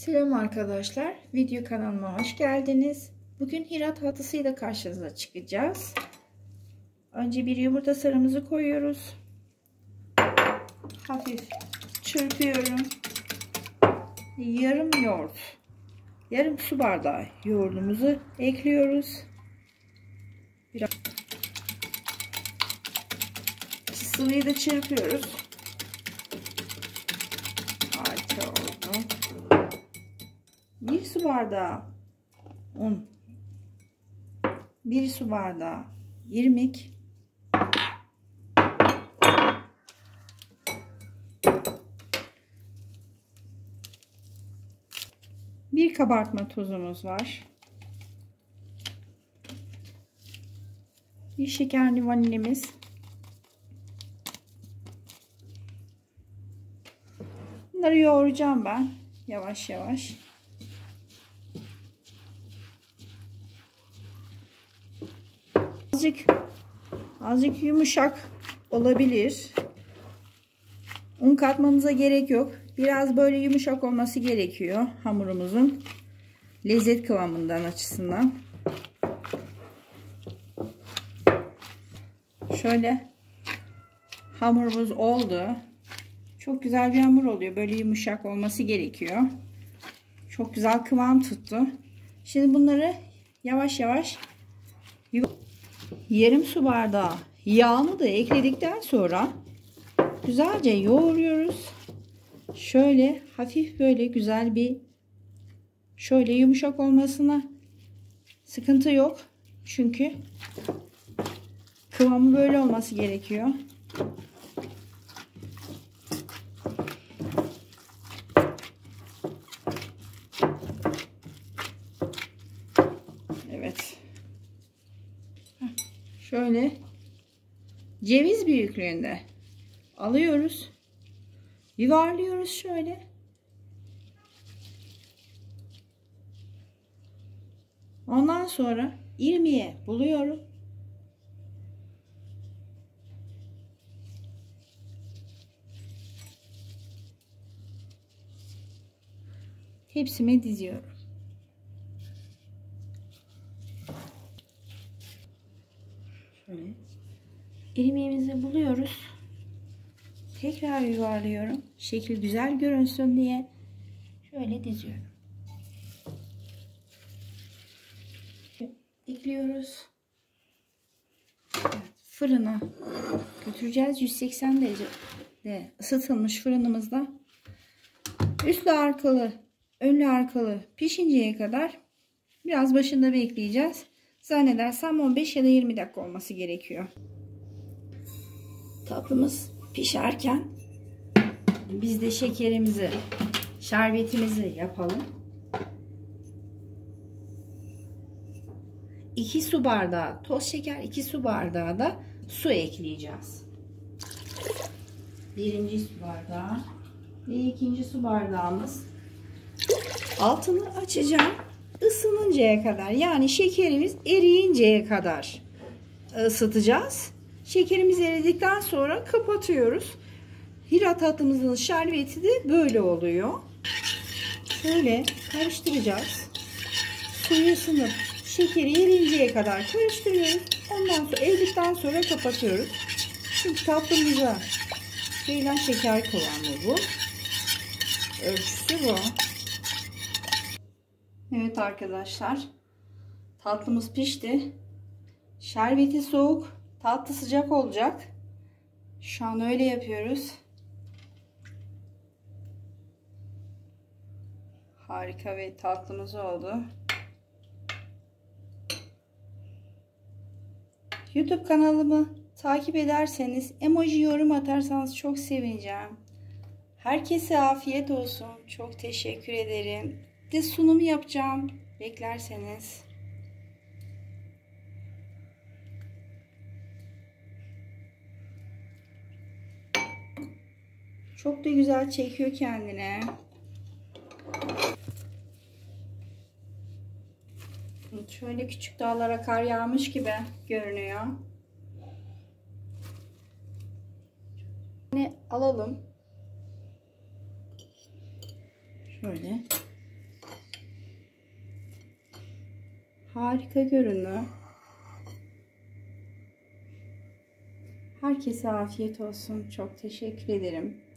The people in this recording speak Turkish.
Selam arkadaşlar. Video kanalıma hoş geldiniz. Bugün hira tatlısıyla karşınıza çıkacağız. Önce bir yumurta sarımızı koyuyoruz. Hafif çırpıyorum. Yarım yoğurt. Yarım su bardağı yoğurdumuzu ekliyoruz. Biraz sıvıyı da çırpıyoruz. Harika oldu. Bir su bardağı un. Bir su bardağı irmik. Bir kabartma tozumuz var. Bir şekerli vanilimiz. Bunları yoğuracağım ben. Yavaş yavaş. Azıcık azıcık yumuşak olabilir. Un katmanıza gerek yok. Biraz böyle yumuşak olması gerekiyor hamurumuzun. Lezzet kıvamından açısından. Şöyle hamurumuz oldu. Çok güzel bir hamur oluyor. Böyle yumuşak olması gerekiyor. Çok güzel kıvam tuttu. Şimdi bunları yavaş yavaş yarım su bardağı yağını da ekledikten sonra güzelce yoğuruyoruz. Şöyle hafif böyle güzel bir şöyle yumuşak olmasına sıkıntı yok. Çünkü kıvamı böyle olması gerekiyor. Evet. Şöyle ceviz büyüklüğünde alıyoruz. Yuvarlıyoruz şöyle. Ondan sonra irmiye buluyorum. Hepsime diziyorum. Şöyle. İrmiğimizi buluyoruz. Tekrar yuvarlıyorum. Şekil güzel görünsün diye. Şöyle diziyorum. Ekliyoruz. Evet, fırına götüreceğiz. 180 derecede ısıtılmış fırınımızda. Üstlü arkalı, önlü arkalı pişinceye kadar biraz başında bekleyeceğiz. Zannedersem 15 ya da 20 dakika olması gerekiyor. Tatlımız pişerken biz de şekerimizi, şerbetimizi yapalım. 2 su bardağı toz şeker, 2 su bardağı da su ekleyeceğiz. Birinci su bardağı ve ikinci su bardağımız. Altını açacağım ısınıncaya kadar yani şekerimiz eriyinceye kadar ısıtacağız. Şekerimiz eridikten sonra kapatıyoruz. Hira tatlımızın şerbeti de böyle oluyor. Şöyle karıştıracağız. Suyu ısınıp şekeri eriyinceye kadar karıştırıyoruz. Ondan sonra eridikten sonra kapatıyoruz. Çünkü tatlımıza verilen şeker kıvamı bu. Ölçüsü bu. Evet arkadaşlar. Tatlımız pişti. Şerbeti soğuk. Tatlı sıcak olacak. Şu an öyle yapıyoruz. Harika bir tatlımız oldu. YouTube kanalımı takip ederseniz emoji yorum atarsanız çok sevineceğim. Herkese afiyet olsun. Çok teşekkür ederim. De sunum yapacağım. Beklerseniz. Çok da güzel çekiyor kendine. Şöyle küçük dağlara kar yağmış gibi görünüyor. Ne alalım. Şöyle. Harika görünüyor. Herkese afiyet olsun. Çok teşekkür ederim.